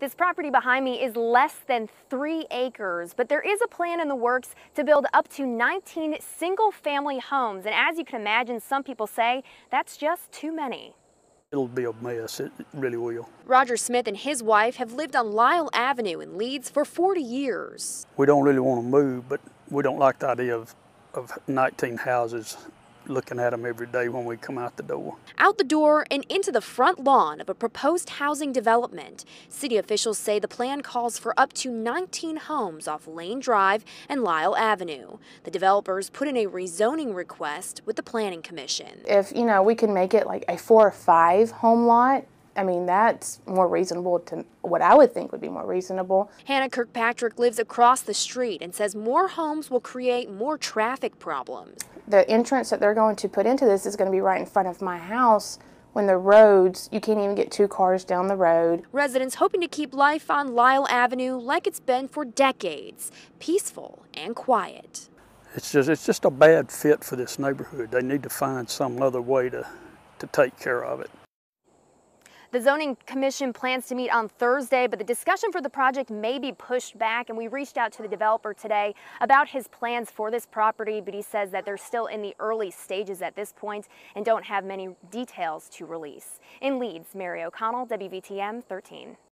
This property behind me is less than three acres, but there is a plan in the works to build up to 19 single family homes. And as you can imagine, some people say that's just too many. It'll be a mess, it really will. Roger Smith and his wife have lived on Lyle Avenue in Leeds for 40 years. We don't really want to move, but we don't like the idea of, of 19 houses looking at them every day when we come out the door. Out the door and into the front lawn of a proposed housing development. City officials say the plan calls for up to 19 homes off Lane Drive and Lyle Avenue. The developers put in a rezoning request with the Planning Commission. If, you know, we can make it like a four or five home lot, I mean, that's more reasonable to what I would think would be more reasonable. Hannah Kirkpatrick lives across the street and says more homes will create more traffic problems. The entrance that they're going to put into this is going to be right in front of my house when the roads, you can't even get two cars down the road. Residents hoping to keep life on Lyle Avenue like it's been for decades, peaceful and quiet. It's just, it's just a bad fit for this neighborhood. They need to find some other way to, to take care of it. The Zoning Commission plans to meet on Thursday, but the discussion for the project may be pushed back. And we reached out to the developer today about his plans for this property, but he says that they're still in the early stages at this point and don't have many details to release. In Leeds, Mary O'Connell, WVTM 13.